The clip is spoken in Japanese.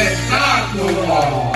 Espectáculo.